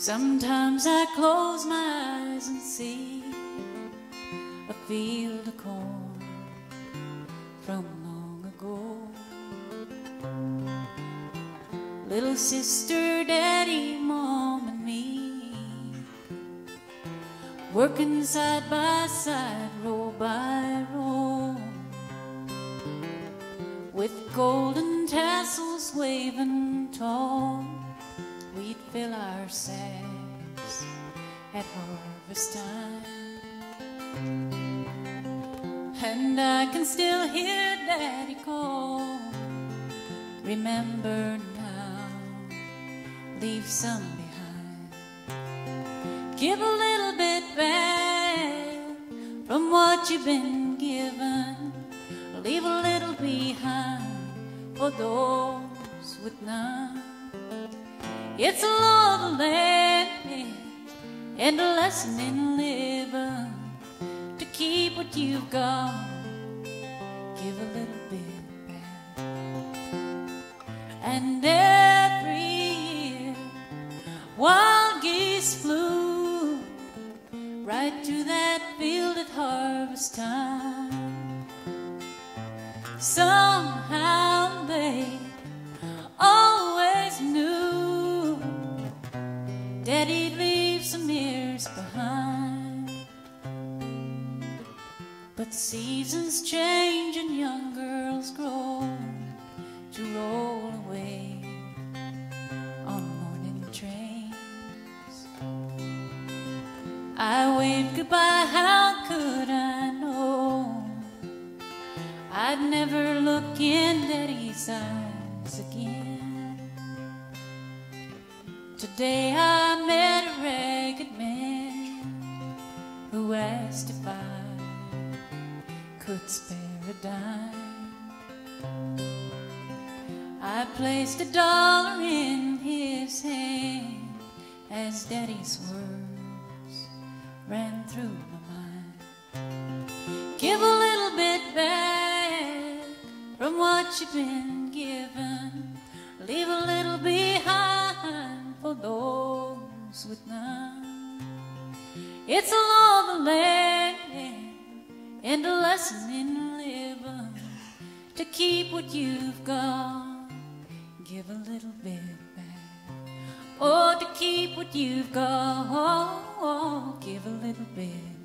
Sometimes I close my eyes and see a field of corn from long ago. Little sister, daddy, mom, and me working side by side, row by row, with golden tassels waving tall we'd fill our sacks at harvest time. And I can still hear Daddy call. Remember now, leave some behind. Give a little bit back from what you've been given. Leave a little behind for those with none. It's a law of the land and a lesson in living. To keep what you've got, give a little bit back. And every year, wild geese flew right to that field at harvest time. Somehow Daddy'd leave some years behind. But seasons change and young girls grow to roll away on morning trains. I waved goodbye, how could I know? I'd never look in Daddy's eyes again. Today I I could spare a dime. I placed a dollar in his hand as Daddy's words ran through my mind. Give a little bit back from what you've been given. Leave a little behind for those with none. It's a law of the land and a lesson in living. To keep what you've got, give a little bit back. Oh, to keep what you've got, give a little bit